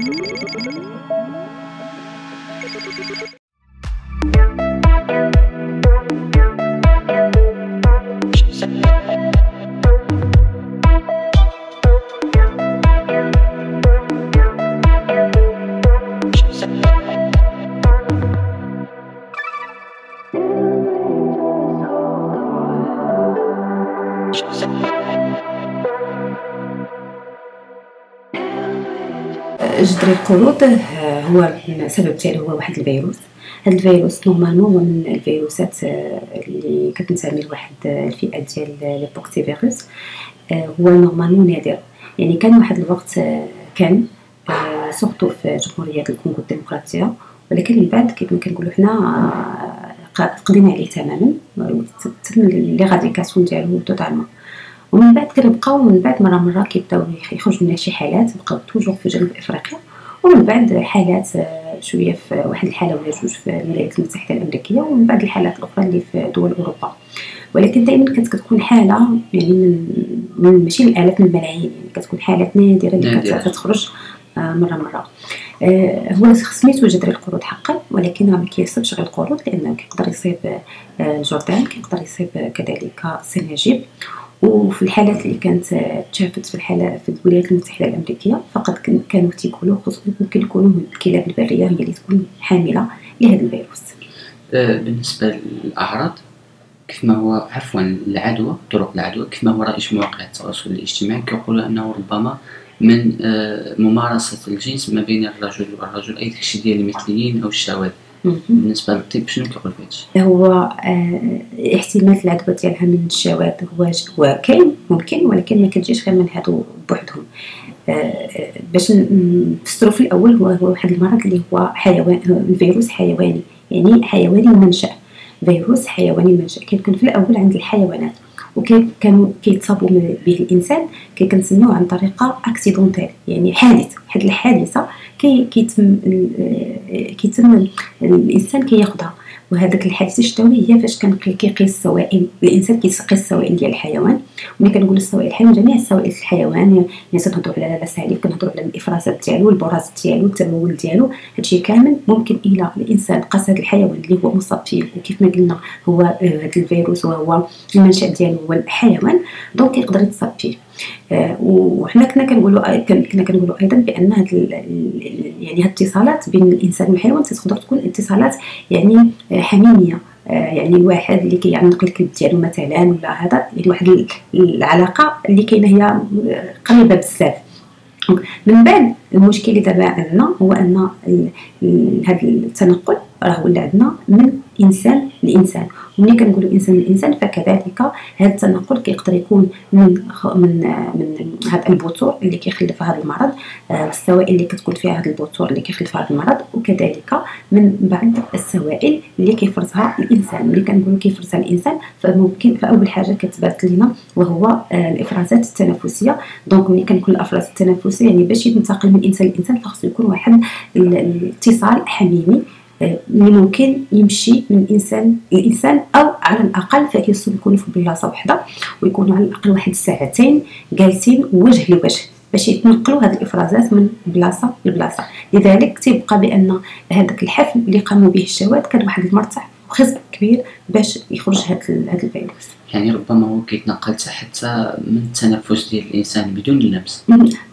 جدري القرود آه، هو السبب ديالو هو واحد الفيروس. هذا الفيروس normalement هو من الفيروسات آه، اللي كتنتمي لواحد الفئة ديال les poxvirus. آه، هو normalement نادر. يعني كان واحد الوقت كان surtout في جمهورية الكونغو الديمقراطية. ولكن من بعد كيف ما كنقولوا حنا قضينا عليه تماما. تم l'éradication ديالو totalement ومن بعد كنبقاو من بعد مرة مرة كيبداو يخرج لنا شي حالات. بقاو توجور في جنوب إفريقيا. ومن بعد حالات آه، شوية في واحد الحالة ولا جوج في الولايات المتحدة الأمريكية ومن بعد الحالات الأخرى اللي في دول أوروبا. ولكن دائما كانت كتكون حالة يعني من, من ماشي الالاف من الملايين يعني كتكون حالات نادرة اللي كتخرج آه، مرة مرة. آه هو سميتو جدري القرود حقا ولكن ما كيصيبش غير القرود لأنه كيقدر يصيب جردان كيقدر يصيب كذلك السناجب وفي الحالات اللي كانت تشافت في الحالة في الولايات المتحدة الأمريكية فقط كانوا تيقولوا ممكن يكونوا الكلاب البرية هي اللي تكون حاملة لهذا الفيروس. آه، بالنسبة للأعراض كيف ما هو عفوا العدوى طرق العدوى كيف ما هو رئيس مواقع التواصل الاجتماعي كيقول انه ربما من آه، ممارسة الجنس ما بين الرجل والرجل أي شيء ديال المثليين أو الشواذ. بالنسبة للطب شنو كيقول في هو آه احتمال العدوى ديالها من الشواذ هو هو كاين ممكن ولكن ما كتجيش غير من هادو بوحدهم. آه باش نفسرو في الأول هو هو واحد المرض اللي هو حيوان الفيروس حيواني يعني حيواني المنشا فيروس حيواني المنشا كيكون في الأول عند الحيوانات. وكانوا كيتصابوا به الإنسان كي كنسميوه عن طريقة accidentelle يعني حادث. واحد الحادثة كي كيتم كيتم الإنسان كياخذها وهذاك الحادثة شنو هي فاش كان كيقيس السوائل الإنسان كيقيس السوائل ديال الحيوان. ملي كنقول السوائل الحيوان جميع السوائل الحيوان يعني تنهضروا على اللعاب كنهضروا على الإفرازات ديالو البراز ديالو التبول ديالو هادشي كامل ممكن إلى الإنسان. قاس هذا الحيوان اللي هو مصاب فيه وكيف ما قلنا هو هذا الفيروس وهو المنشأ ديالو هو الحيوان donc يقدر يتصاب فيه. آه، وحنا كنا كنقولوا كنا كنقولوا أيضا بأن هاد يعني هاد الاتصالات بين الإنسان والحيوان تقدر تكون اتصالات يعني حميمية. آه، يعني الواحد اللي كيعنق الكلب ديالو مثلا ولا هذا يعني واحد العلاقة اللي كاينة هي قريبة بزاف. من بعد المشكل اللي دابا عندنا هو أن هذا التنقل راه ولا عندنا من إنسان لإنسان. وملي كنقولوا انسان لانسان فكذلك هذا التنقل كيقدر يكون من من من هذا البثور اللي كيخلف هذا المرض آه، السوائل اللي كتكون فيها هذا البثور اللي كيخلف هذا المرض وكذلك من بعض السوائل اللي كيفرزها الإنسان. ملي كنقولوا كيفرزها الإنسان فممكن فأول حاجة كتبان لنا وهو آه، الإفرازات التنفسية. donc ملي كنقول الإفرازات التنفسية يعني باش ينتقل من إنسان لإنسان فخصو يكون واحد الاتصال حميمي. اللي ممكن يمشي من إنسان لإنسان أو على الأقل فخصو يكونوا في بلاصة وحدة ويكونوا على الأقل واحد الساعتين جالسين وجه لوجه باش يتنقلوا هذه الإفرازات من بلاصة لبلاصة. لذلك تيبقى بأن هذاك الحفل اللي قاموا به الشواذ كان واحد المرتع وخصب كبير باش يخرج هذا هذا الفيروس. يعني ربما هو كيتنقل حتى من التنفس ديال الإنسان بدون اللمس.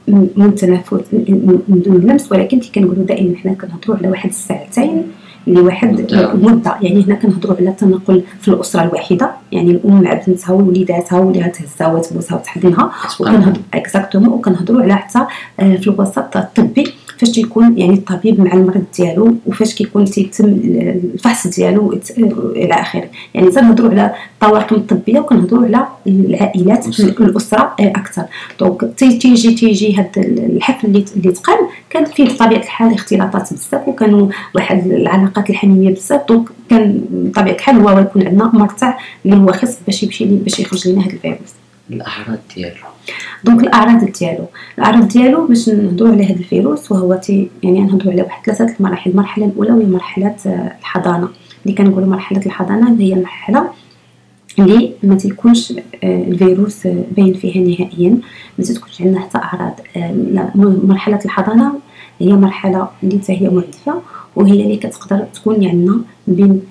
من التنفس من دون اللمس ولكن كي كنقولوا دائما حنا كنهضروا على واحد الساعتين لواحد مدة. يعني هنا كنهضروا على التنقل في الأسرة الواحدة. يعني الأم مع بنتها ووليداتها واللي غتهزها وتبوسها وتحضنها. وكنهضروا exactement وكنهضروا على حتى آه، في الوسط الطبي. فاش تيكون يعني الطبيب مع المريض ديالو وفاش كيكون تيتم الفحص ديالو إلى آخره. يعني تنهضروا على الطواقم الطبيه وكنهضروا على العائلات الأسرة أكثر. donc تيجي تيجي هذا الحفل اللي اللي تقام كان فيه بطبيعة الحال اختلاطات بزاف وكانوا واحد العلاقات الحميميه بزاف. donc كان بطبيعة الحال هو يكون عندنا مرتع اللي هو خص باش يمشي باش يخرج لنا هذا الفيروس. الأعراض ديالو. donc الأعراض ديالو. الأعراض ديالو باش نهضروا على هذا الفيروس وهو تي يعني نهضروا على واحد ثلاثة المراحل. المرحلة الأولى وهي مرحلة الحضانة. اللي كنقولوا مرحلة الحضانة هي المرحلة اللي ما تيكونش آه، الفيروس باين فيها نهائيا. ما تكونش عندنا حتى أعراض. آه، مرحلة الحضانة هي مرحلة اللي هي معديه وهي اللي كتقدر تكون عندنا بين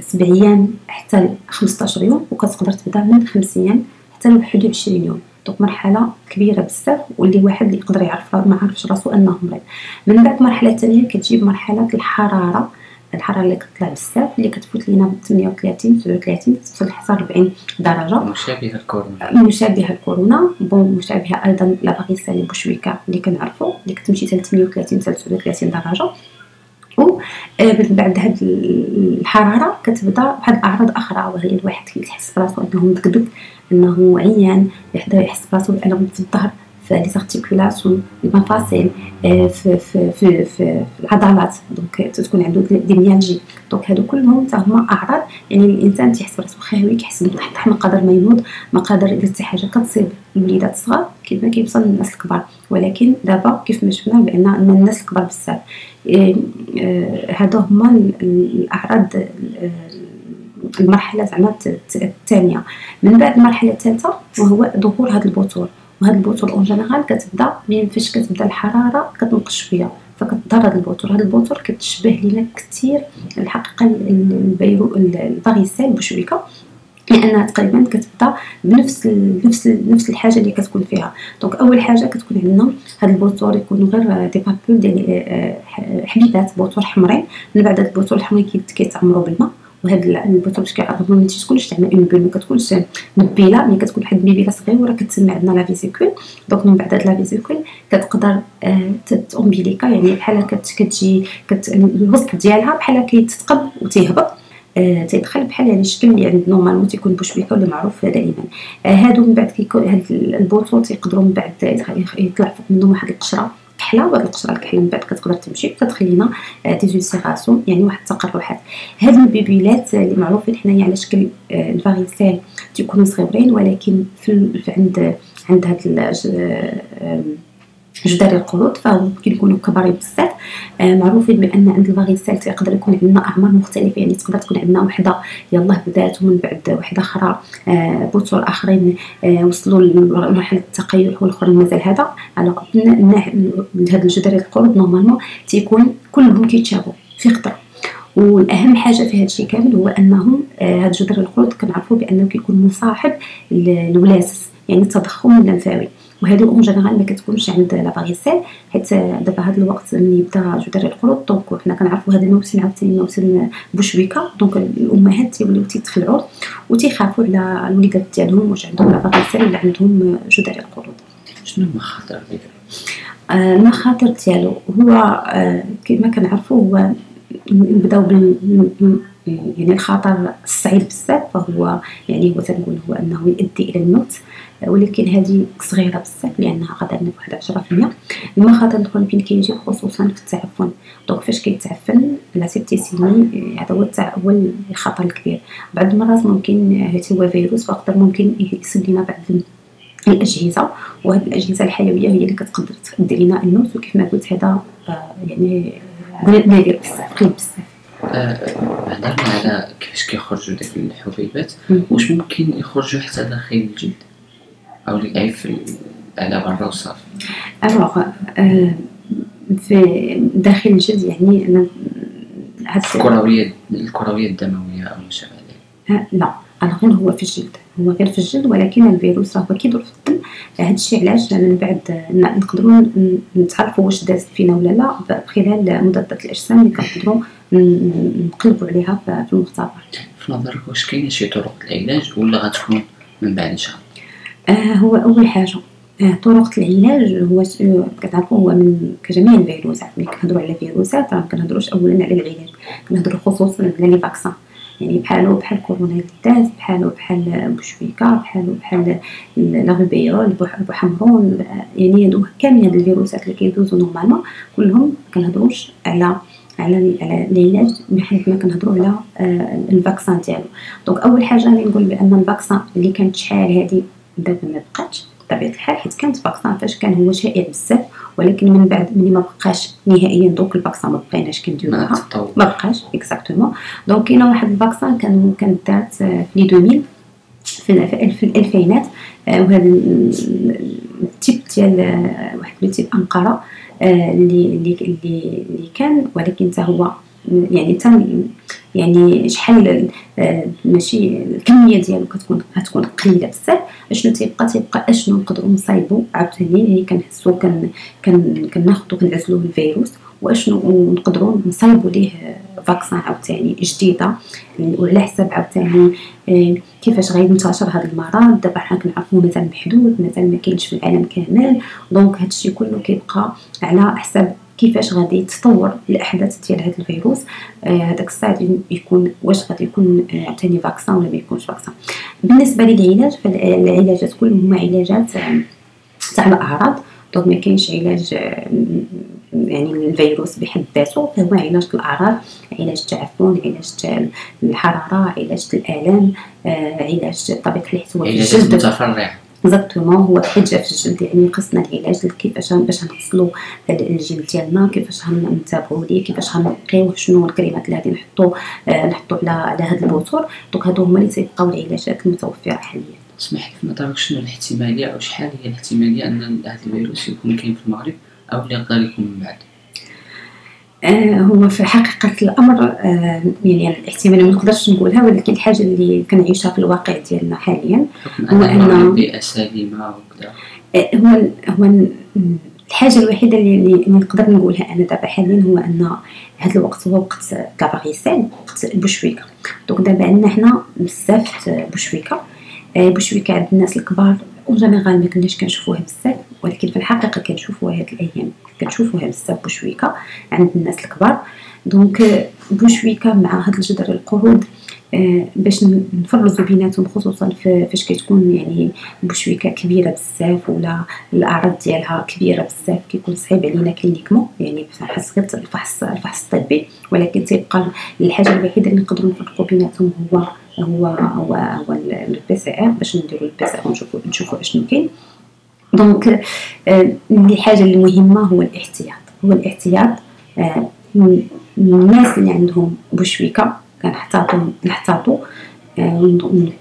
سبع أيام حتى 15 يوم وكتقدر تبدا من خمس أيام حتى ل 21 يوم. donc مرحلة كبيرة بزاف واللي واحد اللي يقدر يعرفها ما عرفش راسو انه مريض من بعد المرحله الثانية كتجيب مرحلة الحرارة. الحرارة اللي كتطلع بزاف اللي كتفوت لينا 38 39 توصل حتى 40 درجة. مشابهه الكورونا. مشابهه الكورونا. bon مشابهه أيضا la varicelle بوشويكا اللي كنعرفو اللي كتمشي حتى 38 حتى 39 درجة. و آه، من بعد هاد الحرارة كتبدا بواحد الأعراض أخرى وهي الواحد كيحس براسو أنه مدكدك إنه عيان يحس براسو بانه في الظهر في les articulations المفاصل في في في في, العضلات. donc تكون عنده des myalgies donc هادو كلهم حتى هما أعراض يعني الإنسان تيحس براسو خاوي كيحس بحال ما قادر ما ينوض ما قادر يدير حتى حاجة كتصيب. الوليدات الصغار كيف ما كيوصل للناس الكبار. ولكن دابا كيف ما شفنا بأن الناس الكبار بزاف. هادو هما الأعراض المرحلة زعما الثانية. من بعد المرحلة الثالثة وهو ظهور هذا البطور وهاد البوتور en général كتبدا من فاش كتبدا الحرارة كتنقص شوية فكتظهر هاد البوتور هاد البوتور كتشبه لينا كثير الحقيقة البيرو ال varicelle بوشويكة. لانها تقريبا كتبدا بنفس نفس نفس الحاجة اللي كتكون فيها. donc أول حاجة كتكون عندنا هاد البوتور يكونوا غير des papules ديال آه، حبيبات بوتور حمرين. من بعد هاد البوتور الحمرين كيتعمروا بالماء. وهاد البوتور باش كيعرفوا ما تكونش زعما une bulle ما كتكونش une bulle ملي كتكون واحد ال bulle صغيره كتسمى عندنا la vésicule donc من بعد هاد la vésicule كتقدر آه t'ombiliquer يعني بحال كتجي كت الوسط ديالها بحال كيتثقب وتيهبط آه تيدخل بحال يعني الشكل اللي عند normalement تيكون بوشويكا ولا معروف دائما. آه هادو من بعد كيكون هاد البوتور تيقدروا من بعد يطلع فوق منهم واحد القشرة. كحلة وهاد القشره الكحلة من بعد كتقدر تمشي كتخلينا des ulcérations يعني واحد التقرحات. هاد ال papules ات اللي معروفين حنايا على شكل آه، la varicelle تيكونوا صغيرين ولكن في عند عند هاد جدر القرود فهم كيكونوا كبار بزاف. آه معروفين بأن عند la varicelle تيقدر يكون عندنا أعمار مختلفة يعني تقدر تكون عندنا وحدة يلاه بدات ومن بعد وحدة أخرى. آه بطور آخرين آه وصلوا لمرحلة التقيح والاخرين مازال هذا. على هاد الجدر القرود normalement تيكون كلهم كيتشابهوا في خطر. والأهم حاجة في هذا الشيء كامل هو انه آه، هاد جدر القرود كنعرفوا بأنه كيكون مصاحب لواحد يعني التضخم اللمفاوي وهذه en général ما كتكونش عند la varicelle حيت دابا هذا الوقت ملي يبدا جدري القرود donc حنا كنعرفوا هذا الموسم عاوتاني موسم بوشويكا donc الأمهات تيوليو تيتخلعوا وتيخافوا على الوليدات ديالهم واش عندهم la varicelle ولا عندهم جدري القرود شنو المخاطر ديالو؟ آه، المخاطر ديالو هو آه، كما كنعرفوا هو نبداو بال يعني الخطر الصعيب بزاف فهو يعني هو تنقول هو أنه يؤدي إلى الموت. ولكن هذه صغيرة بزاف لأنها غادا لنا بواحد 10% المخاطر الاخرين فين كيجي خصوصا في التعفن. donc فاش كيتعفن la septicémie هذا هو هو الخطر الكبير. بعض المرات ممكن هذا هو فيروس فيقدر ممكن يصيب لنا بعض الأجهزة. وهذه الأجهزة الحيوية هي اللي كتقدر تؤدي لنا الموت وكيف ما قلت هذا آه، يعني نادر بزاف قليل بزاف. هضرنا على كيفاش كيخرجوا داك الحبيبات. واش ممكن يخرجوا حتى داخل الجلد؟ أو اللي في برا وصافي ألوغ في داخل الجلد يعني أنا الكروية الكروية الدموية أو ما شابه ذلك لا أنا غير هو في الجلد. هو غير في الجلد ولكن الفيروس راه كيدور في الدم هذا الشيء علاش؟ من بعد نقدروا نتعرفوا واش داز فينا ولا لا خلال مضادات الأجسام اللي كنقدروا نقلبوا عليها في المختبر. في نظرك واش كاينة شي طرق العلاج ولا غتكون من بعد إن شاء الله؟ آه هو أول حاجة. آه طرق العلاج هو كتعرفوا هو من كجميع الفيروسات. ملي كنهضروا على فيروسات راه كنهضروش اولا على العلاج. كنهضروا خصوصا على les vaccins يعني بحالو بحال كورونا اللي داز بحالو بحال بوشويكا بحالو بحال لا بوحمرون يعني هادو كامل هاد الفيروسات اللي كيدوزو normalement كلهم كنهضروش على على على العلاج بحال ما كنهضروا على آه ال vaccin ديالو. donc أول حاجة اللي نقول بأن ال vaccin اللي كانت شحال هادي دابا ما بقاتش بطبيعة الحال حيت كانت vaccin فاش كان هو شائع بزاف ولكن من بعد ملي ما بقاش نهائيا دوك ال vaccin ما بقيناش كنديروها ما بقاش exactement donc كاينة واحد ال vaccin كان كانت دارت في les 2000 في الألفينات وهذا التيب ديال واحد لو تيب أنقرة اللي اللي اللي كان ولكن حتى هو يعني تم يعني شحال ماشي الكمية ديالو كتكون غتكون قليلة بزاف. أشنو تيبقى؟ تيبقى أشنو نقدروا نصايبوا عاوتاني يعني كنحسوا كن كناخذوا كنعزلوا الفيروس وأشنو نقدروا نصايبوا ليه فاكسان عاوتاني جديدة وعلى حساب عاوتاني آه، كيفاش غينتشر هذا المرض. دابا حنا كنعرفوا مازال محدود مازال ما كاينش في العالم كامل. donc هادشي كله كيبقى على حساب كيفاش غادي يتطور الأحداث ديال هذا الفيروس؟ آه، هذاك آه الساعة يكون واش غادي يكون عاوتاني vaccin ولا ما يكونش vaccin. بالنسبة للعلاج فالعلاجات كلهم هما علاجات آه، تاع الأعراض. donc ما كاينش علاج آه، يعني الفيروس بحد ذاته. فهو علاج الأعراض علاج التعفن علاج الحرارة علاج الآلام علاج طبيعة في الجلد متفرع exactement هو حاجة في الجلد؟ يعني خصنا العلاج كيفاش باش نغسلوا الجلد ديالنا؟ كيفاش غنتابعوا ليه؟ كيفاش غننقيو شنو الكريمات اللي غادي نحطوا آه نحطوا على على هذا البوتور. donc هادو هما اللي تيبقاو العلاجات المتوفرة حاليا. اسمح لي في نظرك شنو الاحتمالية أو شحال هي الاحتمالية أن هذا الفيروس يكون كاين في المغرب أو اللي يقدر يكون من بعد؟ هو في حقيقة الأمر آه يعني الاحتمال ما نقدرش نقولها ولكن الحاجة اللي كنعيشها في الواقع ديالنا حاليا هو أن وكذا. آه هو هو الحاجة الوحيدة اللي, نقدر نقولها أنا دابا حاليا هو أن هذا الوقت هو وقت la varicelle وقت بوشويكا. donc دابا عندنا حنا بزاف بوشويكا. آه، بوشويكا عند الناس الكبار En général ما كناش كنشوفوها بزاف ولكن في الحقيقة كنشوفوها هاد الأيام كنشوفوها بزاف بوشويكا عند الناس الكبار. donc بوشويكا مع هاد الجدر القرود باش نفرزوا بيناتهم خصوصا فاش كتكون يعني بوشويكا كبيرة بزاف ولا الأعراض ديالها كبيرة بزاف كيكون صعيب علينا cliniquement. يعني حس غير الفحص الفحص الطبي ولكن تيبقى الحاجة الوحيدة اللي نقدروا نفرقوا بيناتهم هو هو هو هو ال PCR باش نديرو ال PCR ونشوفو نشوفو اشنو كاين donc الحاجة المهمه هو الاحتياط. هو الاحتياط آه، الناس اللي عندهم بوشويكا كنحتاطو نحتاطو آه،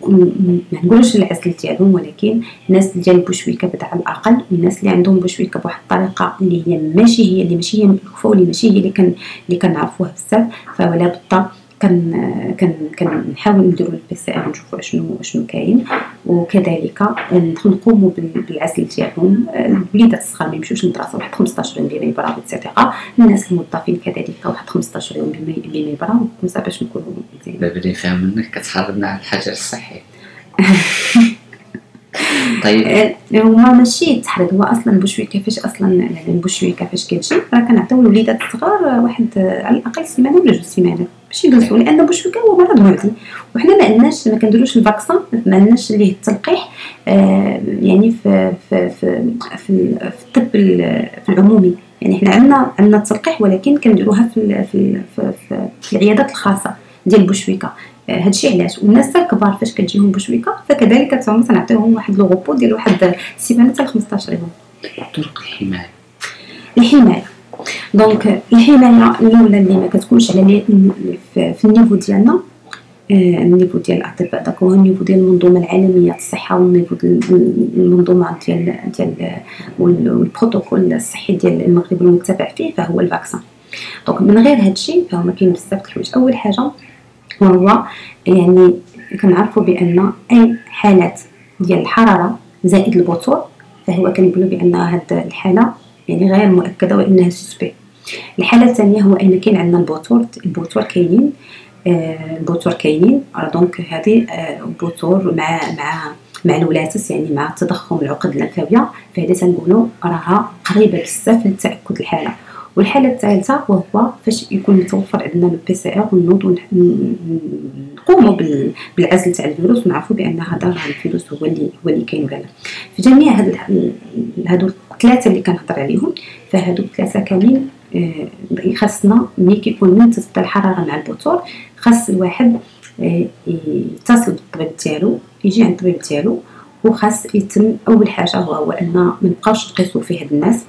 ما نقولش العزل ديالهم ولكن الناس ديال بوشويكا على الأقل الناس اللي عندهم بوشويكا بواحد الطريقة اللي هي ماشي هي اللي ماشي هي مألوفه واللي ماشي هي اللي كان اللي كنعرفوها بزاف فولا بد كن كن كنحاول نديرو ال PCR نشوفو شنو شنو كاين. وكذلك نقوموا بالعزل ديالهم الوليدات الصغار ما يمشيوش للمدرسه واحد 15 يوم بما يبرا et cetera الناس الموظفين كذلك واحد 15 يوم بما يبرا comme ça باش مزيان دابا اللي فاهم منك كتحرضنا على الحجر الصحي. طيب. هما آه، ماشي تحريض هو أصلا بوشوي كيفاش أصلا يعني بوشوي كيفاش كيمشي راه كنعطيو الوليدات الصغار واحد على الأقل سيمانة ولا جوج سيمانات باش يجلسوا لأن بوشويكا هو مرض معدي وحنا ما عندناش ما كنديروش ال vaccin ما عندناش ليه التلقيح آه يعني في في في في, في الطب في العمومي. يعني حنا عندنا عندنا التلقيح ولكن كنديروها في في في, في, في العيادات الخاصة ديال بوشويكا. آه، هادشي علاش؟ والناس الكبار فاش كتجيهم بوشويكا فكذلك تنعطيهم واحد لوغوبو ديال واحد السيمانه حتى 15 يوم طرق الحماية. الحماية. donc الحمايه الاولى اللي ما كتكونش على في ال niveau ديالنا ال niveau ديال الاطباء داك هو ال niveau ديال المنظومه العالميه الصحه وال niveau ديال المنظومه ديال ديال والبروتوكول الصحي ديال المغرب المتبع فيه فهو ال vaccin donc من غير هادشي فهما كاين بزاف د الحوايج اول حاجة وهو يعني كنعرفوا بان اي حالات ديال الحراره زائد البطور فهو كنقولوا بان هاد الحاله يعني غير مؤكدة وإنها suspect الحالة الثانية هو إن كاين عندنا البوتور البوتور كاينين آه البوتور كاينين. donc هذه آه بوتور مع مع مع الولاتس يعني مع تضخم العقد اللمفاويه فهذه تنقولوا راها قريبة بزاف لتاكد الحالة. والحالة الثالثة وهو فاش يكون متوفر عندنا ال PCR ونوض نقوموا بالعزل تاع الفيروس ونعرفوا بأن هذا الفيروس هو اللي هو اللي كاين ولا لا. في جميع هاد هادو الثلاثه اللي كنهضر عليهم فهادو الثلاثه كاملين آه، خاصنا ملي كيكون منتصف الحرارة مع البوتور خاص الواحد آه، يتصل بالطبيب ديالو يجي عند الطبيب ديالو وخاص يتم أول حاجة هو, هو أن ما نبقاوش نقيسو في هاد الناس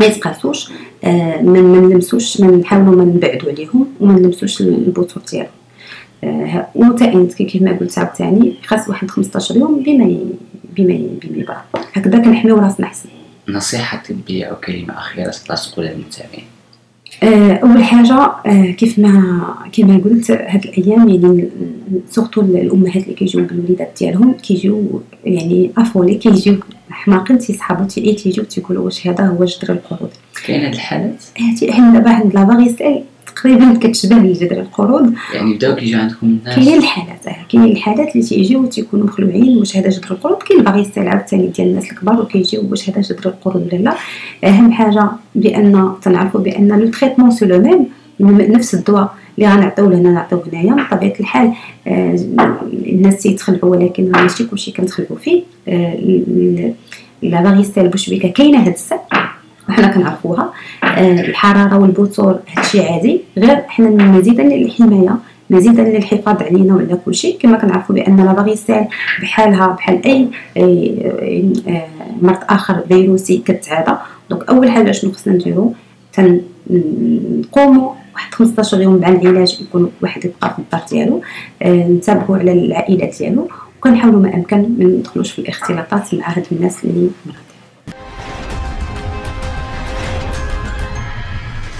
ما يتقاسوش آه ما نلمسوش ما نحاولوا ما نبعدوا عليهم وما نلمسوش البوتور ديالهم آه وتا كيف ما قلت عاوتاني خاص واحد 15 يوم بما بما بما هكذا كنحميو راسنا حسن نصيحة طبية أو كلمة أخيرة تقدر تقولها للمتابعين؟ آه، أول حاجة آه، كيف ما كما قلت هاد الأيام يعني surtout الأمهات اللي كيجيو بالوليدات ديالهم كيجيو يعني affolés كيجيو حماقين تيسحبوا تي تيجيو تيقولوا واش هذا هو جدر القرود. كاين هاد الحالات؟ هاتي حنا دابا عند la varicelle تقريبا كتشبه لجدر القرود. يعني بداو كيجيو عندكم الناس. كاين الحالات آه كاين الحالات اللي تيجيو تيكونوا مخلوعين واش هذا جدر القرود. كاين varicelle عاوتاني ديال الناس الكبار وكيجيو واش هذا جدر القرود ولا لا. أهم حاجة بأن تنعرفوا بأن le traitement c'est le même نفس الدواء اللي غنعطيو لهنا نعطيوه هنايا. بطبيعة الحال آه الناس تيتخلعوا ولكن ماشي كلشي كنتخلعوا فيه. آه la varicelle بوشويكة كاينة هاد الساعة وحنا كنعرفوها. آه الحرارة والبثور هادشي عادي. غير حنا مزيدا للحماية مزيدا للحفاظ علينا وعلى كلشي. كما كنعرفوا بأن la varicelle بحالها بحال أي آه، مرض آخر فيروسي كتعادى. donc أول حاجة شنو خصنا نديرو تنقوموا واحد 15 يوم مع العلاج يكون واحد يبقى في الدار ديالو. آه نتابعوا على العائله ديالو. وكنحاولوا ما أمكن ما ندخلوش في الاختلاطات مع هاد الناس اللي مرضى